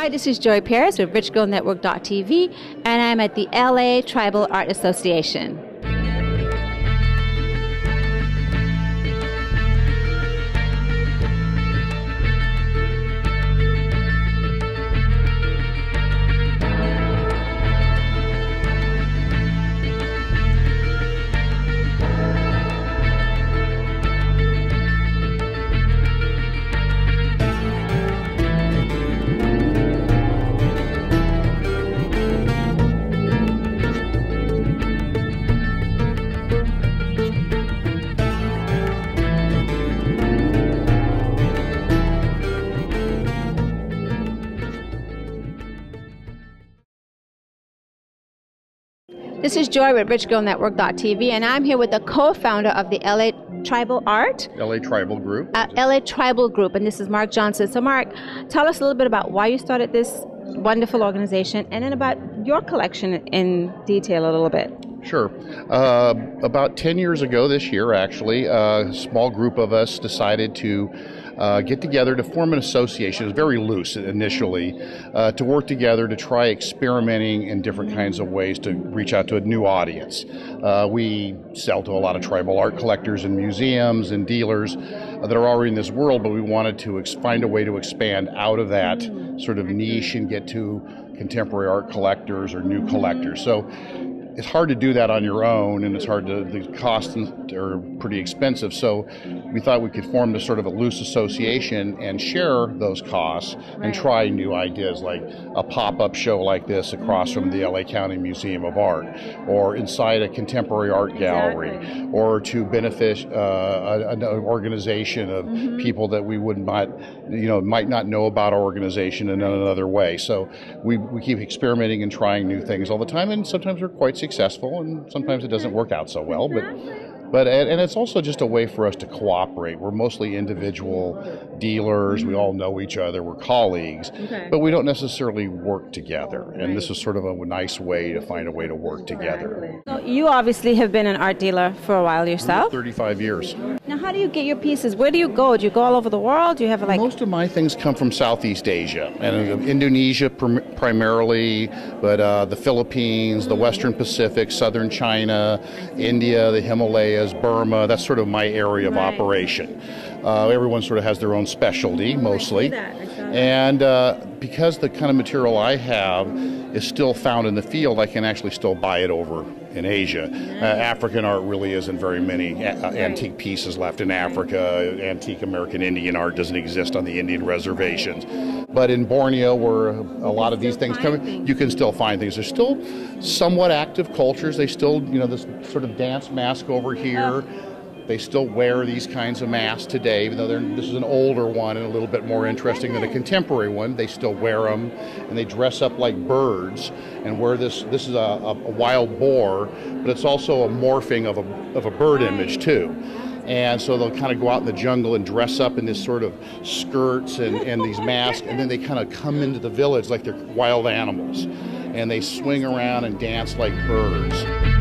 Hi, this is Joy Paris with RichGirlNetwork.tv, and I'm at the LA Tribal Art Association. This is Joy with RichGirlNetwork.tv, and I'm here with the co-founder of the LA Tribal Art, LA Tribal Group. uh, LA Tribal Group, and this is Mark Johnson. So, Mark, tell us a little bit about why you started this wonderful organization, and then about your collection in detail a little bit. Sure. Uh, about 10 years ago this year, actually, a small group of us decided to uh, get together to form an association. It was very loose initially, uh, to work together to try experimenting in different kinds of ways to reach out to a new audience. Uh, we sell to a lot of tribal art collectors and museums and dealers that are already in this world, but we wanted to ex- find a way to expand out of that sort of niche and get to contemporary art collectors or new collectors. So it's hard to do that on your own, and it's hard to the costs are pretty expensive. So we thought we could form this sort of a loose association and share those costs and try new ideas like a pop-up show like this across from the LA County Museum of Art, or inside a contemporary art gallery, Exactly. or to benefit uh, an organization of Mm-hmm. people that we would not, you know, might not know about our organization in another way. So we, we keep experimenting and trying new things all the time, and sometimes we're quite successful, and sometimes it doesn't mm-hmm. work out so well. But but and it's also just a way for us to cooperate. We're mostly individual dealers. We all mm-hmm. know each other. We're colleagues, Okay. but we don't necessarily work together. And this is sort of a nice way to find a way to work together. So, you obviously have been an art dealer for a while yourself. 35 years. Now, how do you get your pieces? Where do you go? Do you go all over the world? Do you have like Most of my things come from Southeast Asia and uh, Indonesia prim- primarily, but uh, the Philippines, the Western Pacific, Southern China, India, the Himalayas, Burma. That's sort of my area of Right. operation. Uh, everyone sort of has their own specialty, mostly. That. I saw that. And uh, because the kind of material I have is still found in the field, I can actually still buy it over in Asia. Uh, African art really isn't very many a- uh, antique pieces left in Africa. Antique American Indian art doesn't exist on the Indian reservations. But in Borneo, where a lot of these things come, things. you can still find things. There's still somewhat active cultures. They still, you know, this sort of dance mask over here. They still wear these kinds of masks today, even though this is an older one and a little bit more interesting than a contemporary one. They still wear them, and they dress up like birds and wear this. This is a, a, wild boar, but it's also a morphing of a, of a bird image too. And so they'll kind of go out in the jungle and dress up in this sort of skirts and, and these masks, and then they kind of come into the village like they're wild animals, and they swing around and dance like birds.